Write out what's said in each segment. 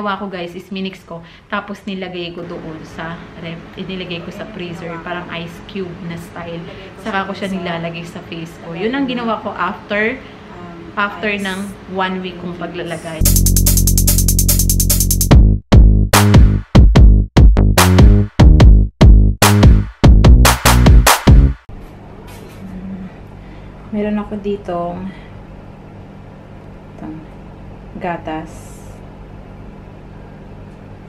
Ginawa ko guys is minix ko. Tapos nilagay ko doon sa ref. Inilagay ko sa freezer. Parang ice cube na style. Saka ko siya nilalagay sa face ko. Yun ang ginawa ko after after ng one week kong paglalagay. Meron ako ditong itong gatas.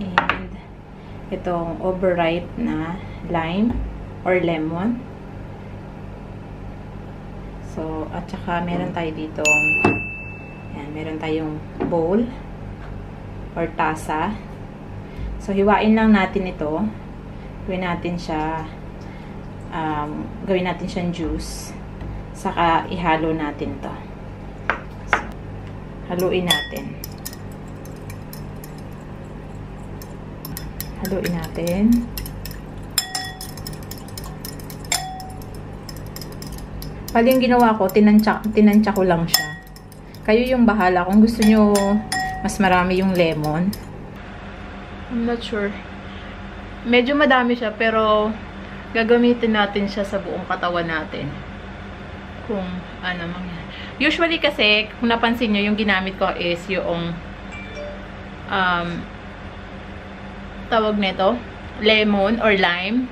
And itong overripe na lime or lemon. So, at saka meron tayo dito yan, meron tayong bowl or tasa. So, hiwain lang natin ito. Gawin natin siya um, gawin natin siyang juice. Saka ihalo natin to. So, haluin natin. Haluin natin. Pali yung ginawa ko, tinansya, tinansya ko lang siya. Kayo yung bahala. Kung gusto nyo mas marami yung lemon. I'm not sure. Medyo madami siya, pero gagamitin natin siya sa buong katawan natin. Kung ano mangyari. Usually kasi, kung napansin nyo, yung ginamit ko is yung um, tawag nito, lemon or lime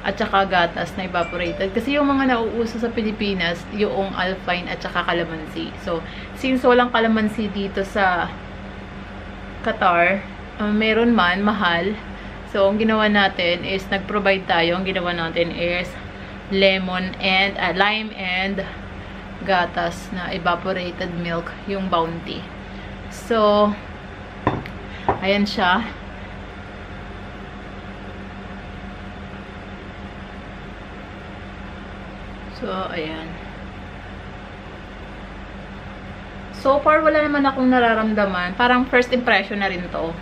at saka gatas na evaporated. Kasi yung mga nauuso sa Pilipinas, yung alpine at saka calamansi. So, since walang calamansi dito sa Qatar, um, meron man, mahal. So, ang ginawa natin is, nag-provide tayo. Ang ginawa natin is lemon and, uh, lime and gatas na evaporated milk, yung bounty. So, ayan siya. So, ayan. So far, wala naman akong nararamdaman. Parang first impression na rin to.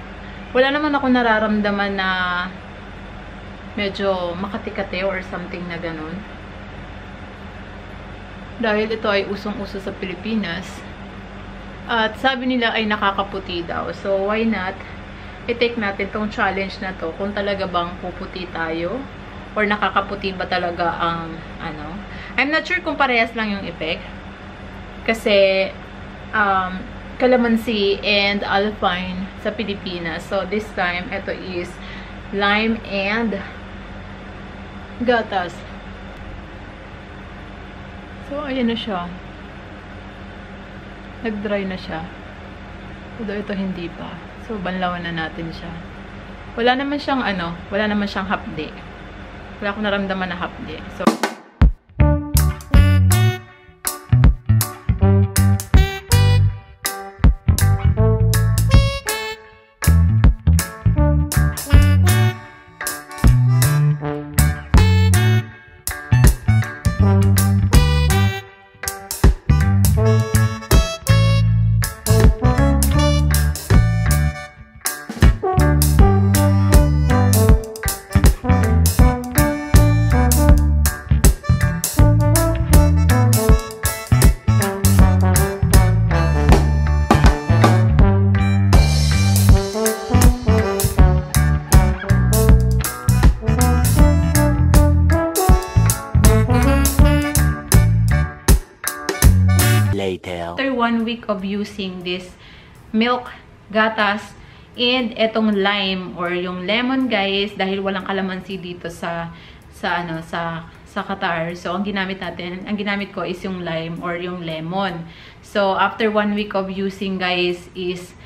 Wala naman akong nararamdaman na medyo makatikate or something na ganun. Dahil ito ay usong-uso sa Pilipinas. At sabi nila ay nakakaputi daw. So, why not? I-take natin tong challenge na to kung talaga bang puputi tayo or nakakaputi ba talaga ang ano. I'm not sure kung parehas lang yung effect. Kasi um, calamansi and alpine sa Pilipinas. So, this time, ito is lime and gatas. So, ayan na siya. Nag-dry na siya. Although ito hindi pa. So, banlawan na natin siya. Wala naman siyang ano, wala naman siyang hapde. Wala akong naramdaman na hapde. So, one week of using this milk, gatas, and etong lime or yung lemon guys dahil walang kalamansi dito sa sa ano sa sa Qatar. So ang ginamit natin, ang ginamit ko is yung lime or yung lemon. So after one week of using guys is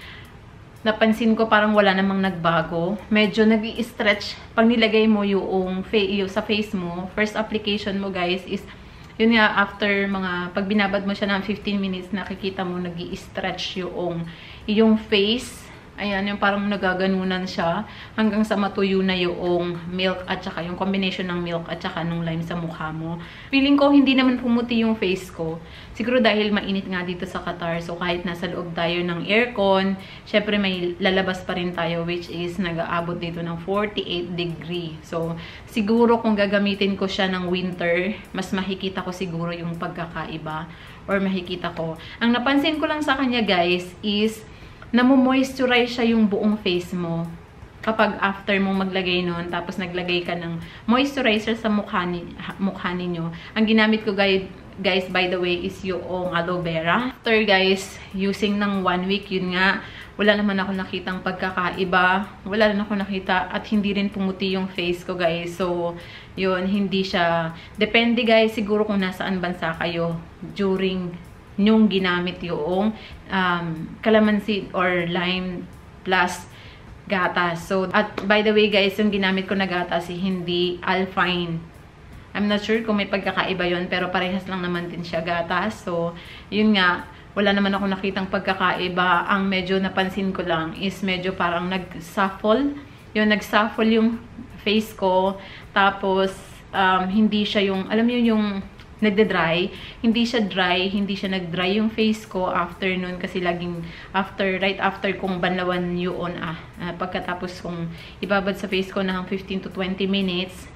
napansin ko parang wala namang nagbago. Medyo nag stretch pag nilagay mo yung, yung sa face mo. First application mo guys is yun nga, after mga, pag binabad mo siya ng 15 minutes, nakikita mo nag stretch yung, yung face. Ayan, yung parang nagaganunan siya hanggang sa matuyo na yung milk at saka yung combination ng milk at saka nung lime sa mukha mo. Feeling ko hindi naman pumuti yung face ko. Siguro dahil mainit nga dito sa Qatar. So kahit nasa loob tayo ng aircon, syempre may lalabas pa rin tayo which is nag-aabot dito ng 48 degree. So siguro kung gagamitin ko siya ng winter, mas makikita ko siguro yung pagkakaiba or makikita ko. Ang napansin ko lang sa kanya guys is namomoisturize siya yung buong face mo. Kapag after mong maglagay nun, tapos naglagay ka ng moisturizer sa mukha, ni, mukha ninyo. Ang ginamit ko guys, guys, by the way, is yung aloe vera. After guys, using ng one week, yun nga, wala naman ako nakitang pagkakaiba. Wala rin ako nakita at hindi rin pumuti yung face ko guys. So, yun, hindi siya, depende guys, siguro kung nasaan bansa kayo during nyong ginamit yung um, calamansi or lime plus gatas. So, at by the way guys, yung ginamit ko na gatas, hindi alpine. I'm not sure kung may pagkakaiba yon pero parehas lang naman din siya gatas. So, yun nga, wala naman ako nakitang pagkakaiba. Ang medyo napansin ko lang is medyo parang nag-shuffle. Yun, nag-shuffle yung face ko. Tapos, um, hindi siya yung, alam niyo yung nagde-dry. Hindi siya dry, hindi siya nag-dry yung face ko after nun kasi laging after, right after kong banlawan yun, ah, uh, pagkatapos kong ibabad sa face ko ng 15 to 20 minutes,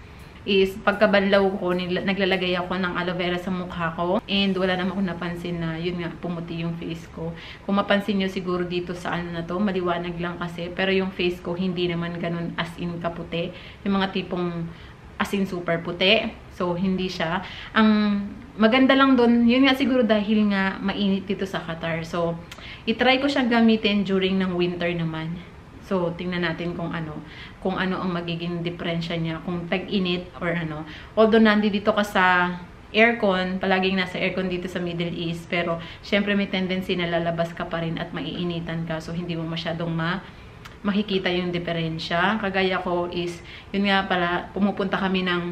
is pagkabanlaw ko, naglalagay ako ng aloe vera sa mukha ko. And wala naman ako napansin na yun nga, pumuti yung face ko. Kung mapansin nyo siguro dito sa ano na to, maliwanag lang kasi. Pero yung face ko hindi naman ganun as in kaputi. Yung mga tipong as in super puti. So, hindi siya. Ang maganda lang doon, yun nga siguro dahil nga mainit dito sa Qatar. So, itry ko siyang gamitin during ng winter naman. So, tingnan natin kung ano, kung ano ang magiging diferensya niya, kung tag-init or ano. Although nandito ka sa aircon, palaging nasa aircon dito sa Middle East, pero syempre may tendency na lalabas ka pa rin at maiinitan ka, so hindi mo masyadong ma makikita yung diferensya. Kagaya ko is, yun nga pala, pumupunta kami ng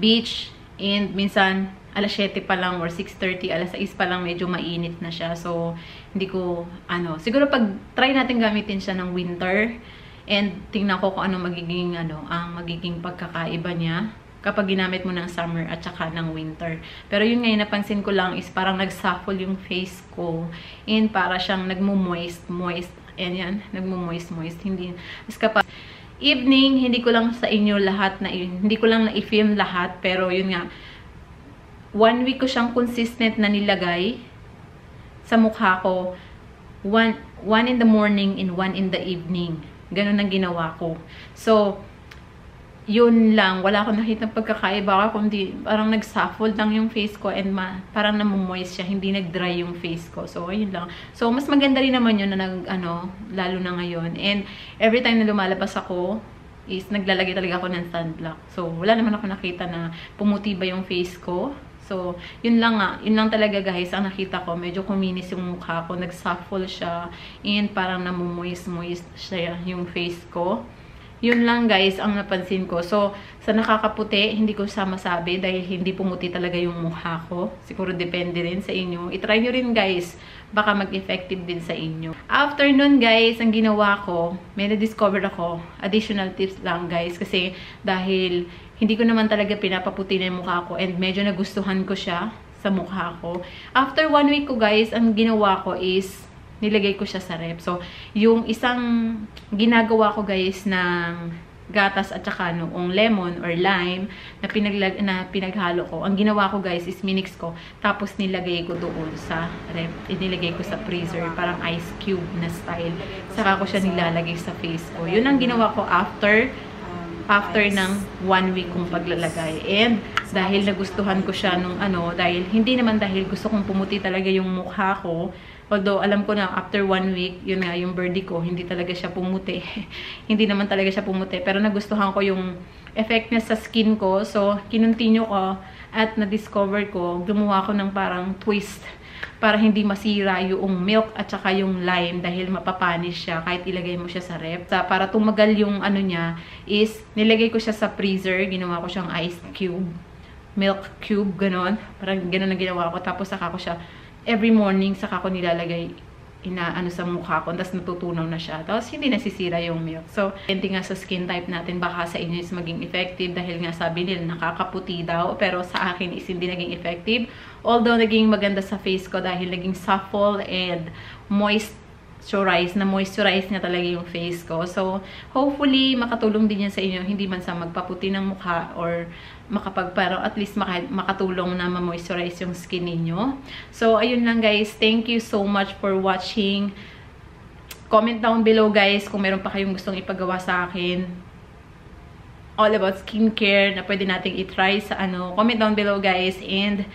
beach and minsan alas 7 pa lang or 6.30, alas 6 pa lang medyo mainit na siya. So, hindi ko, ano, siguro pag try natin gamitin siya ng winter and tingnan ko kung ano magiging, ano, ang magiging pagkakaiba niya kapag ginamit mo ng summer at saka ng winter. Pero yun ngayon, napansin ko lang is parang nag-shuffle yung face ko and para siyang nagmo-moist, moist, Ayan yan, nagmo-moist-moist. Hindi, kapag evening, hindi ko lang sa inyo lahat na, hindi ko lang na-film lahat, pero yun nga, one week ko siyang consistent na nilagay sa mukha ko. One, one in the morning and one in the evening. Ganun ang ginawa ko. So, yun lang, wala akong nakita pagkakaiba kundi parang nag-shuffle lang yung face ko and ma parang namumoist siya, hindi nag-dry yung face ko. So, ayun lang. So, mas maganda rin naman yun na nag, ano, lalo na ngayon. And, every time na lumalabas ako, is naglalagay talaga ako ng sunblock. So, wala naman ako nakita na pumuti ba yung face ko. So, yun lang nga. Yun lang talaga guys, ang nakita ko. Medyo kuminis yung mukha ko. Nag-shuffle siya. And parang namumoist-moist siya yung face ko. Yun lang guys ang napansin ko. So, sa nakakaputi, hindi ko siya masabi dahil hindi pumuti talaga yung mukha ko. Siguro depende rin sa inyo. I-try nyo rin guys. Baka mag-effective din sa inyo. After nun guys, ang ginawa ko, may na-discover ako. Additional tips lang guys. Kasi dahil hindi ko naman talaga pinapaputi na yung mukha ko and medyo nagustuhan ko siya sa mukha ko. After one week ko guys, ang ginawa ko is nilagay ko siya sa rep. So, yung isang ginagawa ko guys ng gatas at saka noong lemon or lime na, pinaglag na pinaghalo ko. Ang ginawa ko guys is minix ko. Tapos nilagay ko doon sa rep. Nilagay ko sa freezer. Parang ice cube na style. Saka ko siya nilalagay sa face ko. Yun ang ginawa ko after after ng one week kong paglalagay. And dahil nagustuhan ko siya nung ano, dahil hindi naman dahil gusto kong pumuti talaga yung mukha ko, Although, alam ko na after one week, yun nga, yung birdie ko, hindi talaga siya pumuti. hindi naman talaga siya pumuti. Pero nagustuhan ko yung effect niya sa skin ko. So, kinontinue ko at na-discover ko, gumawa ko ng parang twist para hindi masira yung milk at saka yung lime dahil mapapanis siya kahit ilagay mo siya sa rep. Para tumagal yung ano niya is nilagay ko siya sa freezer, ginawa ko siyang ice cube, milk cube, ganon. Parang ganon ang ginawa ko. Tapos saka ko siya every morning saka ko nilalagay inaano sa mukha ko, tapos natutunaw na siya. Tapos, hindi nasisira yung milk. So, hindi nga sa skin type natin, baka sa inyo is maging effective dahil nga sabi nila nakakaputi daw, pero sa akin is hindi naging effective. Although, naging maganda sa face ko dahil naging supple and moist moisturize, na moisturize niya talaga yung face ko. So, hopefully, makatulong din yan sa inyo. Hindi man sa magpaputi ng mukha or makapag, pero at least maka, makatulong na ma-moisturize yung skin ninyo. So, ayun lang guys. Thank you so much for watching Comment down below guys kung meron pa kayong gustong ipagawa sa akin. All about skincare na pwede nating itry sa ano. Comment down below guys and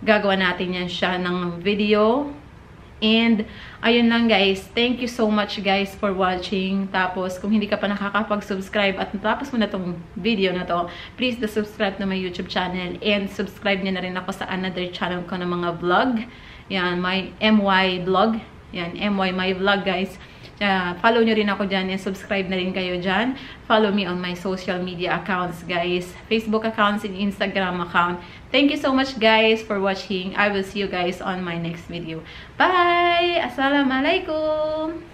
gagawa natin yan siya ng video And, ayun lang guys. Thank you so much guys for watching. Tapos, kung hindi ka pa nakakapag-subscribe at natapos mo na tong video na to, please do subscribe na my YouTube channel. And, subscribe niya na rin ako sa another channel ko ng mga vlog. Yan, my MY vlog. Yan, MY my vlog guys. Uh, follow nyo rin ako dyan and subscribe na rin kayo dyan. Follow me on my social media accounts, guys. Facebook accounts and Instagram account. Thank you so much, guys, for watching. I will see you guys on my next video. Bye! Assalamualaikum!